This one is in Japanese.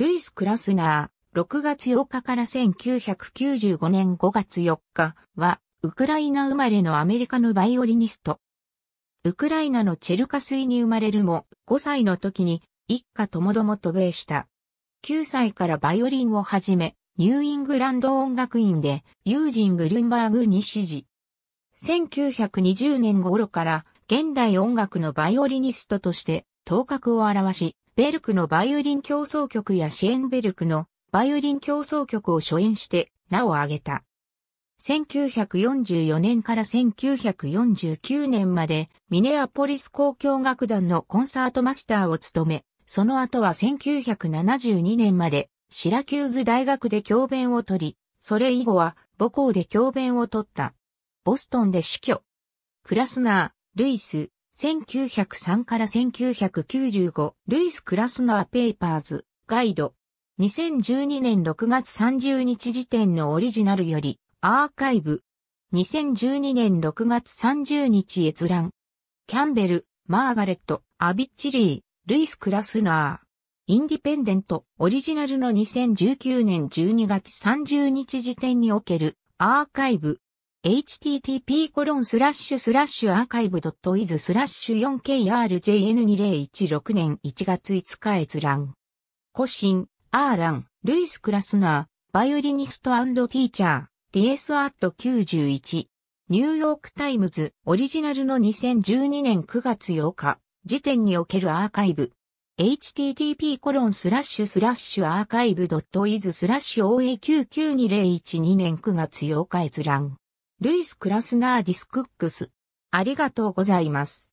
ルイス・クラスナー、6月8日から1995年5月4日は、ウクライナ生まれのアメリカのバイオリニスト。ウクライナのチェルカ水に生まれるも、5歳の時に一家ともども渡米した。9歳からバイオリンを始め、ニューイングランド音楽院でユージン・グルンバーグに指示。1920年頃から現代音楽のバイオリニストとして頭角を現し、ベルクのバイオリン競争曲やシェーンベルクのバイオリン競争曲を初演して名を挙げた。1944年から1949年までミネアポリス交響楽団のコンサートマスターを務め、その後は1972年までシラキューズ大学で教鞭を取り、それ以後は母校で教鞭を取った。ボストンで死去。クラスナー、ルイス、1903から1995、ルイス・クラスナー・ペーパーズ、ガイド。2012年6月30日時点のオリジナルより、アーカイブ。2012年6月30日閲覧。キャンベル、マーガレット、アビッチリー、ルイス・クラスナー。インディペンデント、オリジナルの2019年12月30日時点におけるアーカイブ。Http コロンスラッシュスラッシュアーカイブ .is スラッシュ 4krjn2016 年1月5日閲覧。コシン、アーラン、ルイス・クラスナー、バイオリニストティーチャー、DS アット91。ニューヨークタイムズ、オリジナルの2012年9月8日、時点におけるアーカイブ。http コロンスラッシュスラッシュアーカイブ .is スラッシュ OA99201 年9月8日閲覧。ルイス・クラスナー・ディスクックス。ありがとうございます。